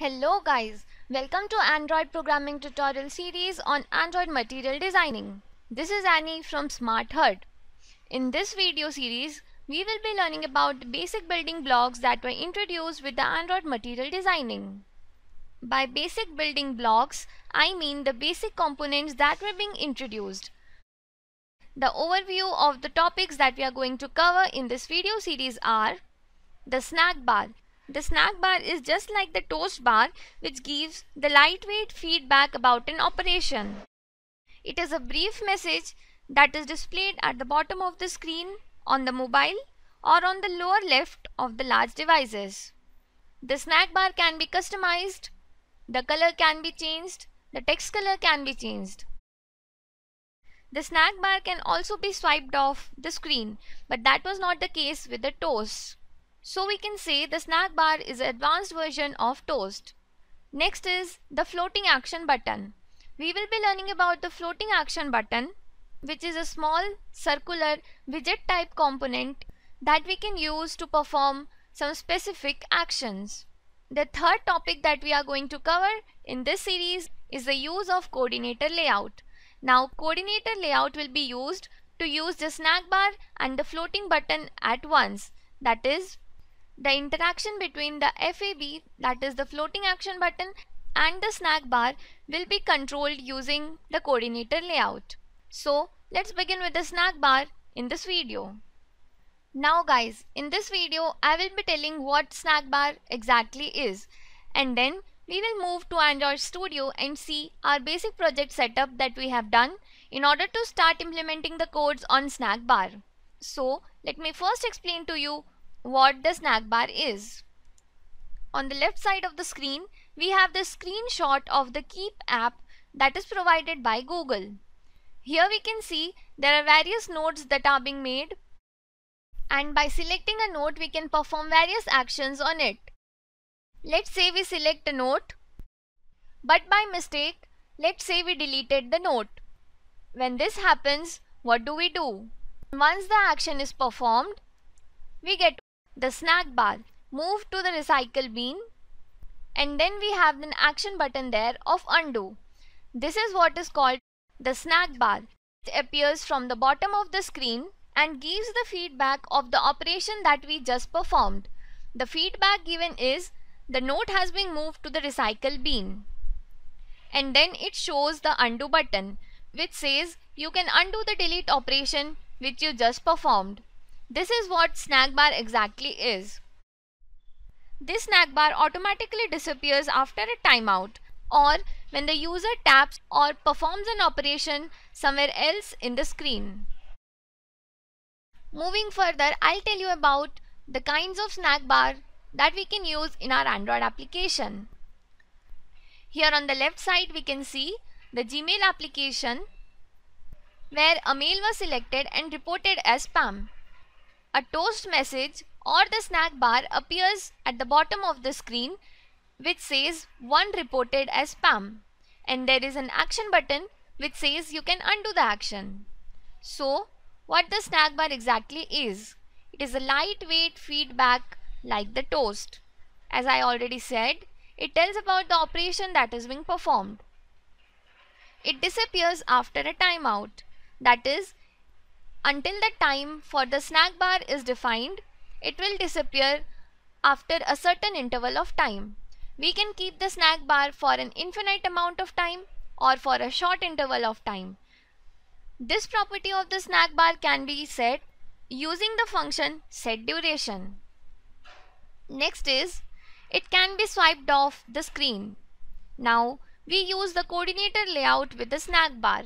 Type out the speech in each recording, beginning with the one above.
Hello guys, welcome to Android programming tutorial series on Android material designing. This is Annie from Smartherd. In this video series, we will be learning about the basic building blocks that were introduced with the Android material designing. By basic building blocks, I mean the basic components that were being introduced. The overview of the topics that we are going to cover in this video series are the snack bar the snack bar is just like the toast bar which gives the lightweight feedback about an operation. It is a brief message that is displayed at the bottom of the screen on the mobile or on the lower left of the large devices. The snack bar can be customized, the color can be changed, the text color can be changed. The snack bar can also be swiped off the screen, but that was not the case with the toast. So we can say the snack bar is an advanced version of toast. Next is the floating action button. We will be learning about the floating action button which is a small circular widget type component that we can use to perform some specific actions. The third topic that we are going to cover in this series is the use of coordinator layout. Now coordinator layout will be used to use the snack bar and the floating button at once that is the interaction between the FAB that is the floating action button and the snack bar will be controlled using the coordinator layout. So let's begin with the snack bar in this video. Now guys, in this video I will be telling what snack bar exactly is and then we will move to Android Studio and see our basic project setup that we have done in order to start implementing the codes on snack bar. So let me first explain to you what the snack bar is. On the left side of the screen, we have the screenshot of the Keep app that is provided by Google. Here we can see there are various nodes that are being made and by selecting a node we can perform various actions on it. Let's say we select a note but by mistake let's say we deleted the note. When this happens what do we do? Once the action is performed we get the snack bar, move to the recycle bin and then we have an action button there of undo. This is what is called the snack bar. It appears from the bottom of the screen and gives the feedback of the operation that we just performed. The feedback given is the note has been moved to the recycle bin. And then it shows the undo button which says you can undo the delete operation which you just performed. This is what snack bar exactly is. This snack bar automatically disappears after a timeout or when the user taps or performs an operation somewhere else in the screen. Moving further, I'll tell you about the kinds of snack bar that we can use in our Android application. Here on the left side we can see the Gmail application where a mail was selected and reported as spam a toast message or the snack bar appears at the bottom of the screen which says one reported as spam and there is an action button which says you can undo the action. So what the snack bar exactly is? It is a lightweight feedback like the toast. As I already said, it tells about the operation that is being performed. It disappears after a timeout. That is, until the time for the snack bar is defined, it will disappear after a certain interval of time. We can keep the snack bar for an infinite amount of time or for a short interval of time. This property of the snack bar can be set using the function setDuration. Next is, it can be swiped off the screen. Now, we use the coordinator layout with the snack bar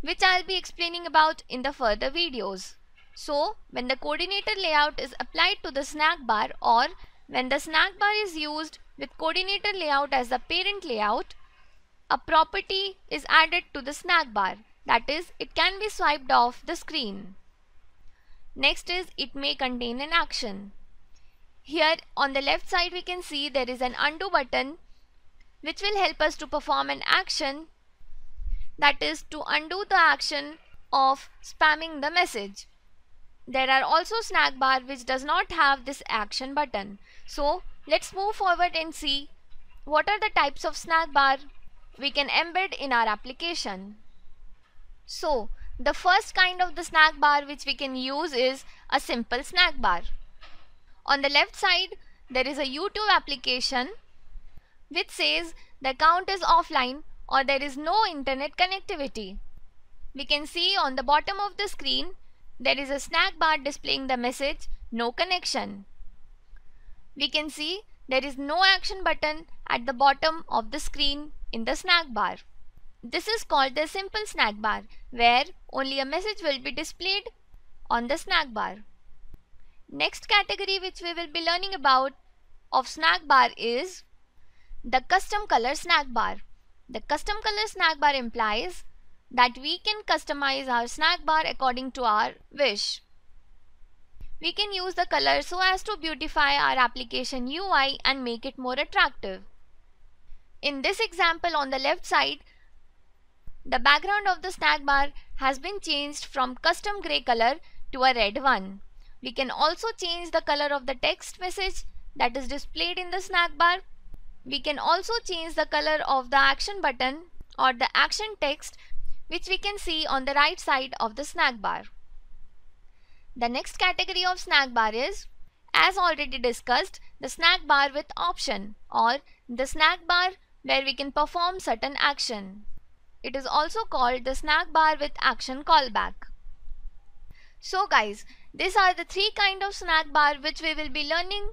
which I'll be explaining about in the further videos. So, when the coordinator layout is applied to the snack bar or when the snack bar is used with coordinator layout as the parent layout, a property is added to the snack bar. That is, it can be swiped off the screen. Next is, it may contain an action. Here on the left side we can see there is an undo button which will help us to perform an action that is to undo the action of spamming the message. There are also snack bar which does not have this action button. So let's move forward and see what are the types of snack bar we can embed in our application. So, the first kind of the snack bar which we can use is a simple snack bar. On the left side, there is a YouTube application which says the account is offline or there is no internet connectivity. We can see on the bottom of the screen there is a snack bar displaying the message no connection. We can see there is no action button at the bottom of the screen in the snack bar. This is called the simple snack bar where only a message will be displayed on the snack bar. Next category which we will be learning about of snack bar is the custom color snack bar. The custom color snack bar implies that we can customize our snack bar according to our wish. We can use the color so as to beautify our application UI and make it more attractive. In this example on the left side, the background of the snack bar has been changed from custom gray color to a red one. We can also change the color of the text message that is displayed in the snack bar. We can also change the color of the action button or the action text which we can see on the right side of the snack bar. The next category of snack bar is, as already discussed, the snack bar with option or the snack bar where we can perform certain action. It is also called the snack bar with action callback. So guys, these are the three kind of snack bar which we will be learning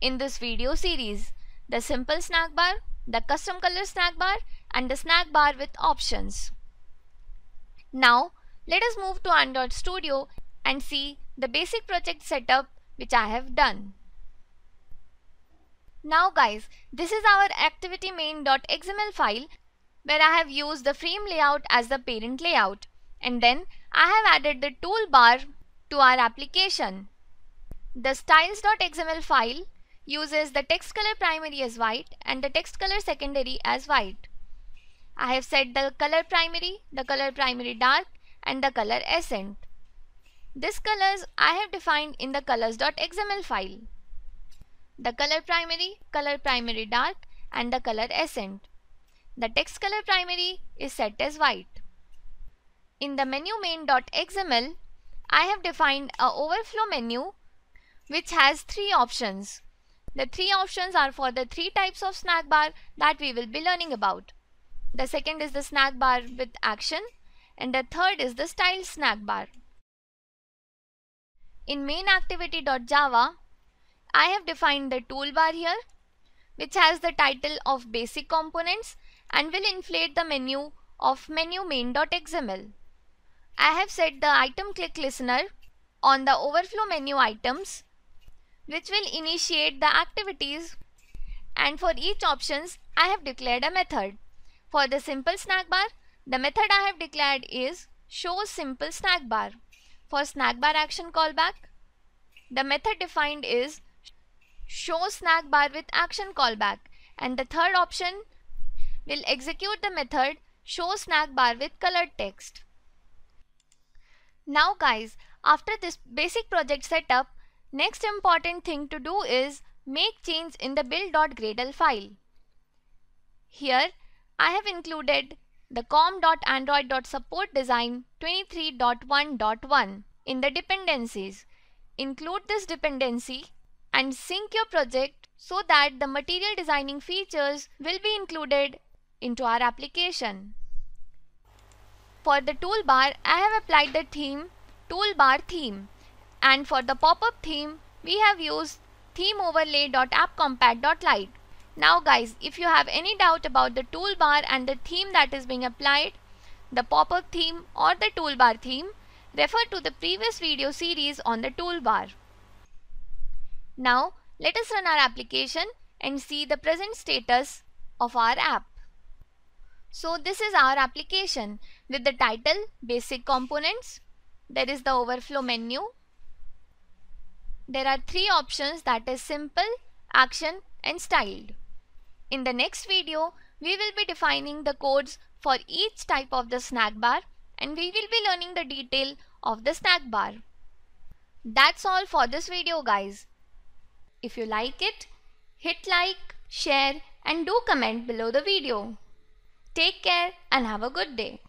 in this video series. The simple snack bar, the custom color snack bar and the snack bar with options. Now let us move to Android Studio and see the basic project setup which I have done. Now guys, this is our activity main.xml file where I have used the frame layout as the parent layout and then I have added the toolbar to our application. The styles.xml file uses the text color primary as white and the text color secondary as white. I have set the color primary, the color primary dark and the color accent. This colors I have defined in the colors.xml file the color primary, color primary dark and the color accent. The text color primary is set as white. In the menu main.xml, I have defined a overflow menu which has three options. The three options are for the three types of snack bar that we will be learning about. The second is the snack bar with action and the third is the style snack bar. In main-activity.java, I have defined the toolbar here which has the title of basic components and will inflate the menu of menu main.xml. I have set the item click listener on the overflow menu items which will initiate the activities and for each options I have declared a method. For the simple snack bar, the method I have declared is show simple snack bar. For snack bar action callback, the method defined is show snack bar with action callback and the third option will execute the method show snack bar with colored text. Now guys, after this basic project setup, next important thing to do is make change in the build.gradle file. Here I have included the com.android.support design 23.1.1 in the dependencies. Include this dependency and sync your project so that the material designing features will be included into our application. For the toolbar, I have applied the theme toolbar theme and for the pop-up theme, we have used theme overlay.appcompat.light. Now guys, if you have any doubt about the toolbar and the theme that is being applied, the pop-up theme or the toolbar theme, refer to the previous video series on the toolbar. Now let us run our application and see the present status of our app. So this is our application with the title basic components. There is the overflow menu. There are three options that is simple, action and styled. In the next video, we will be defining the codes for each type of the snack bar and we will be learning the detail of the snack bar. That's all for this video guys. If you like it, hit like, share and do comment below the video. Take care and have a good day.